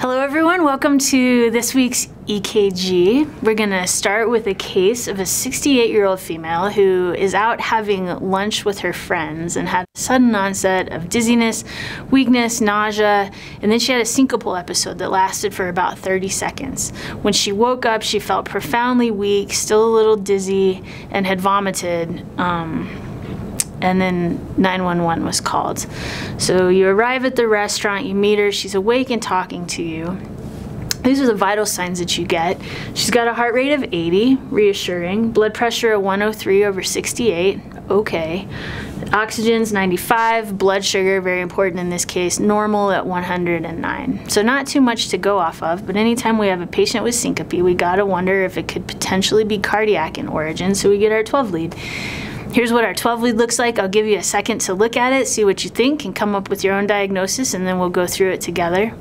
Hello everyone, welcome to this week's EKG. We're gonna start with a case of a 68 year old female who is out having lunch with her friends and had a sudden onset of dizziness, weakness, nausea, and then she had a syncopal episode that lasted for about 30 seconds. When she woke up, she felt profoundly weak, still a little dizzy, and had vomited. Um, and then 911 was called. So you arrive at the restaurant, you meet her, she's awake and talking to you. These are the vital signs that you get. She's got a heart rate of 80, reassuring. Blood pressure of 103 over 68, okay. Oxygen's 95, blood sugar, very important in this case, normal at 109. So not too much to go off of, but anytime we have a patient with syncope, we gotta wonder if it could potentially be cardiac in origin, so we get our 12 lead. Here's what our 12 lead looks like. I'll give you a second to look at it, see what you think, and come up with your own diagnosis, and then we'll go through it together.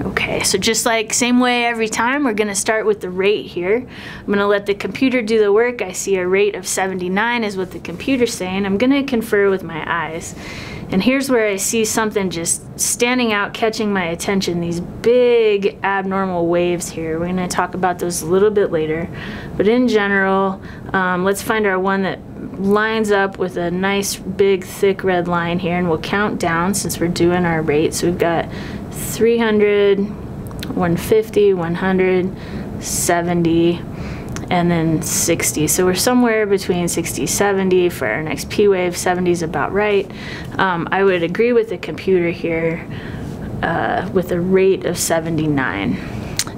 Okay, so just like same way every time, we're gonna start with the rate here. I'm gonna let the computer do the work. I see a rate of 79 is what the computer's saying. I'm gonna confer with my eyes. And here's where I see something just standing out, catching my attention, these big abnormal waves here. We're gonna talk about those a little bit later. But in general, um, let's find our one that lines up with a nice big thick red line here and we'll count down since we're doing our rate. So we've got 300, 150, 100, 70, and then 60. So we're somewhere between 60, 70 for our next P wave. 70 is about right. Um, I would agree with the computer here uh, with a rate of 79.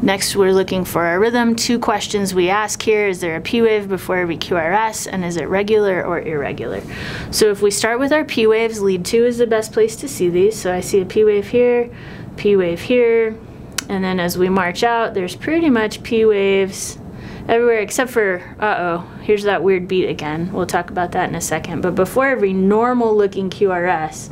Next, we're looking for our rhythm. Two questions we ask here. Is there a P wave before every QRS and is it regular or irregular? So if we start with our P waves, lead two is the best place to see these. So I see a P wave here, P wave here, and then as we march out, there's pretty much P waves everywhere except for, uh-oh, here's that weird beat again. We'll talk about that in a second. But before every normal looking QRS,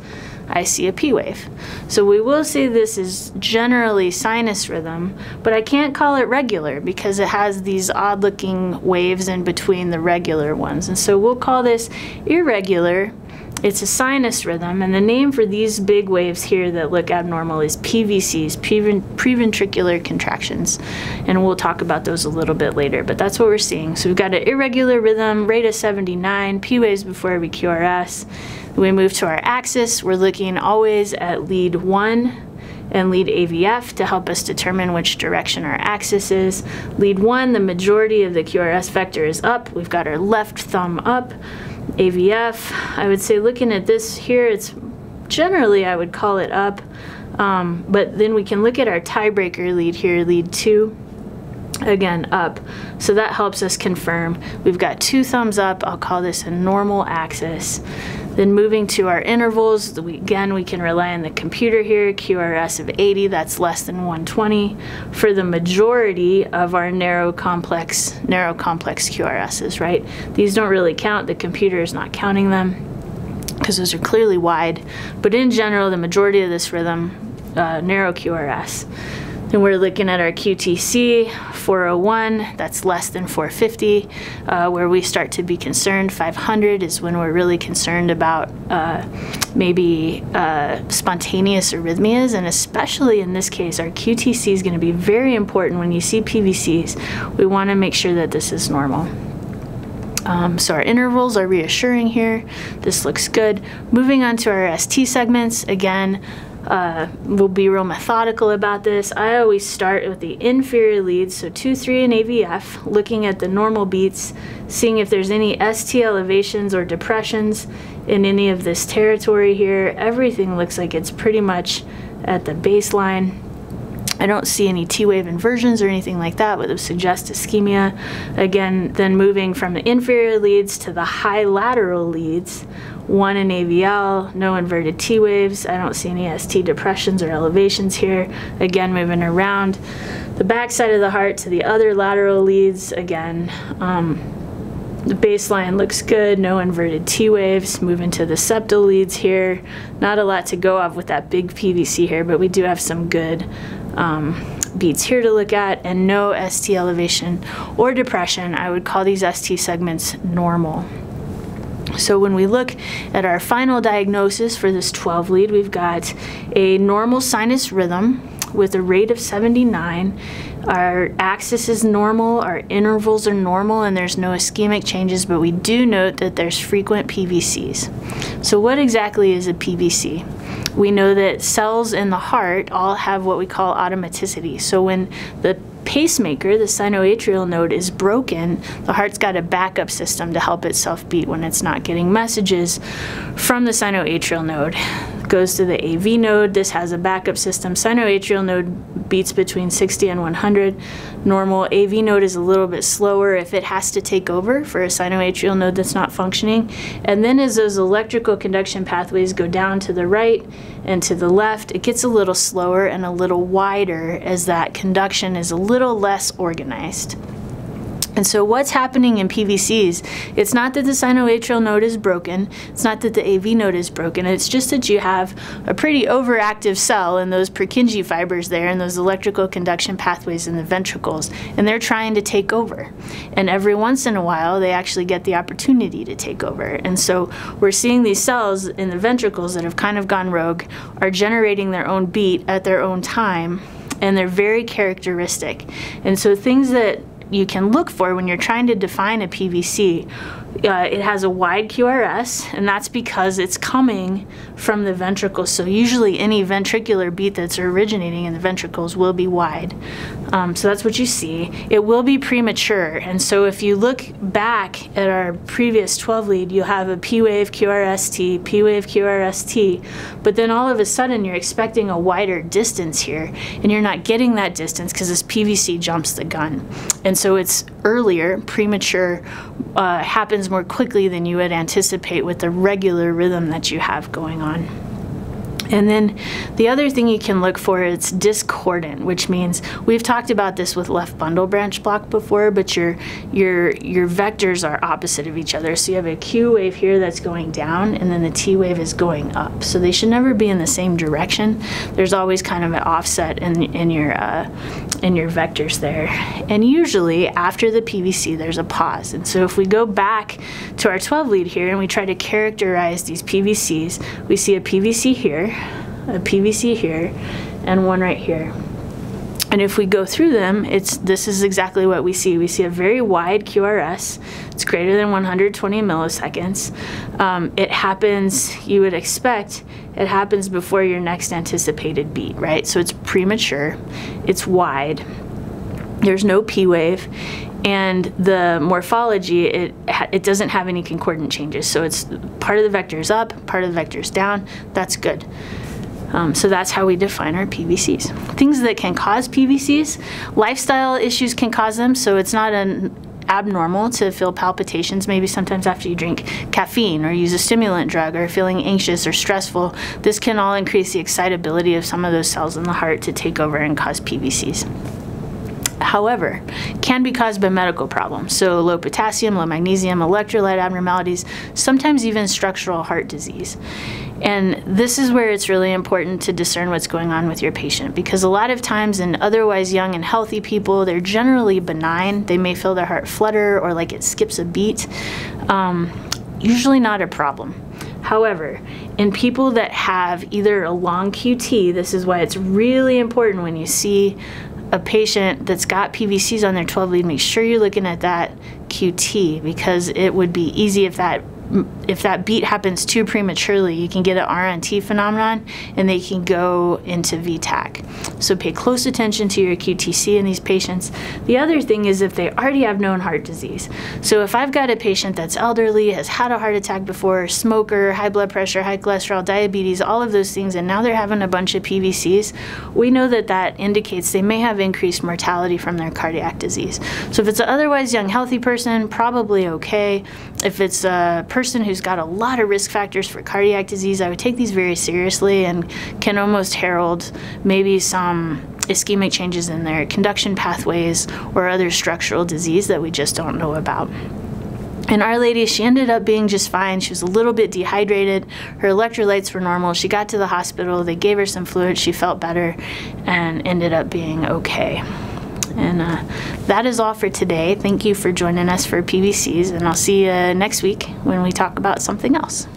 I see a P wave. So we will say this is generally sinus rhythm, but I can't call it regular because it has these odd looking waves in between the regular ones. And so we'll call this irregular it's a sinus rhythm, and the name for these big waves here that look abnormal is PVCs, preventricular contractions. And we'll talk about those a little bit later, but that's what we're seeing. So we've got an irregular rhythm, rate of 79, P waves before every QRS. we move to our axis, we're looking always at lead one and lead AVF to help us determine which direction our axis is. Lead one, the majority of the QRS vector is up. We've got our left thumb up. AVF. I would say looking at this here, it's generally I would call it up. Um, but then we can look at our tiebreaker lead here, lead two, again up. So that helps us confirm. We've got two thumbs up. I'll call this a normal axis. Then moving to our intervals, we, again, we can rely on the computer here, QRS of 80, that's less than 120. For the majority of our narrow complex, narrow complex QRSs, right? These don't really count, the computer is not counting them because those are clearly wide. But in general, the majority of this rhythm, uh, narrow QRS. Then we're looking at our QTC 401, that's less than 450, uh, where we start to be concerned. 500 is when we're really concerned about uh, maybe uh, spontaneous arrhythmias, and especially in this case, our QTC is going to be very important when you see PVCs. We want to make sure that this is normal. Um, so our intervals are reassuring here. This looks good. Moving on to our ST segments, again, uh, we'll be real methodical about this. I always start with the inferior leads, so 2, 3, and AVF, looking at the normal beats, seeing if there's any ST elevations or depressions in any of this territory here. Everything looks like it's pretty much at the baseline. I don't see any T-wave inversions or anything like that, but would suggest ischemia. Again, then moving from the inferior leads to the high lateral leads, one in AVL, no inverted T waves. I don't see any ST depressions or elevations here. Again, moving around the back side of the heart to the other lateral leads. Again, um, the baseline looks good, no inverted T waves. Moving to the septal leads here. Not a lot to go off with that big PVC here, but we do have some good um, beats here to look at and no ST elevation or depression. I would call these ST segments normal. So when we look at our final diagnosis for this 12 lead, we've got a normal sinus rhythm with a rate of 79. Our axis is normal, our intervals are normal, and there's no ischemic changes, but we do note that there's frequent PVCs. So what exactly is a PVC? We know that cells in the heart all have what we call automaticity. So when the pacemaker, the sinoatrial node, is broken, the heart's got a backup system to help itself beat when it's not getting messages from the sinoatrial node goes to the AV node. This has a backup system. Sinoatrial node beats between 60 and 100. Normal AV node is a little bit slower if it has to take over for a sinoatrial node that's not functioning. And then as those electrical conduction pathways go down to the right and to the left, it gets a little slower and a little wider as that conduction is a little less organized. And so what's happening in PVCs, it's not that the sinoatrial node is broken, it's not that the AV node is broken, it's just that you have a pretty overactive cell in those Purkinje fibers there and those electrical conduction pathways in the ventricles, and they're trying to take over. And every once in a while, they actually get the opportunity to take over. And so we're seeing these cells in the ventricles that have kind of gone rogue are generating their own beat at their own time and they're very characteristic. And so things that you can look for when you're trying to define a PVC. Uh, it has a wide QRS, and that's because it's coming from the ventricles. So usually any ventricular beat that's originating in the ventricles will be wide. Um, so that's what you see. It will be premature, and so if you look back at our previous 12 lead, you'll have a P wave QRST, P wave QRST, but then all of a sudden you're expecting a wider distance here, and you're not getting that distance because this PVC jumps the gun. And so it's earlier, premature, uh, happens more quickly than you would anticipate with the regular rhythm that you have going on. And then the other thing you can look for is discordant, which means we've talked about this with left bundle branch block before, but your your your vectors are opposite of each other. So you have a Q wave here that's going down, and then the T wave is going up. So they should never be in the same direction. There's always kind of an offset in in your uh, in your vectors there. And usually after the PVC, there's a pause. And so if we go back to our 12 lead here and we try to characterize these PVCs, we see a PVC here, a PVC here, and one right here. And if we go through them, it's this is exactly what we see. We see a very wide QRS. It's greater than 120 milliseconds. Um, it happens, you would expect, it happens before your next anticipated beat, right? So it's premature, it's wide, there's no P wave, and the morphology, it, it doesn't have any concordant changes. So it's part of the vector is up, part of the vector is down. That's good. Um, so that's how we define our PVCs. Things that can cause PVCs, lifestyle issues can cause them, so it's not an abnormal to feel palpitations maybe sometimes after you drink caffeine or use a stimulant drug or feeling anxious or stressful. This can all increase the excitability of some of those cells in the heart to take over and cause PVCs however, can be caused by medical problems. So low potassium, low magnesium, electrolyte abnormalities, sometimes even structural heart disease. And this is where it's really important to discern what's going on with your patient because a lot of times in otherwise young and healthy people, they're generally benign. They may feel their heart flutter or like it skips a beat. Um, usually not a problem. However, in people that have either a long QT, this is why it's really important when you see a patient that's got PVCs on their 12 lead, make sure you're looking at that QT because it would be easy if that if that beat happens too prematurely, you can get an R-on-T phenomenon and they can go into V-tach. So pay close attention to your QTC in these patients. The other thing is if they already have known heart disease. So if I've got a patient that's elderly, has had a heart attack before, smoker, high blood pressure, high cholesterol, diabetes, all of those things, and now they're having a bunch of PVCs, we know that that indicates they may have increased mortality from their cardiac disease. So if it's an otherwise young, healthy person, probably okay. If it's a person person who's got a lot of risk factors for cardiac disease, I would take these very seriously and can almost herald maybe some ischemic changes in their conduction pathways or other structural disease that we just don't know about. And Our Lady, she ended up being just fine. She was a little bit dehydrated. Her electrolytes were normal. She got to the hospital. They gave her some fluid. She felt better and ended up being okay. And uh, that is all for today. Thank you for joining us for PVCs, and I'll see you next week when we talk about something else.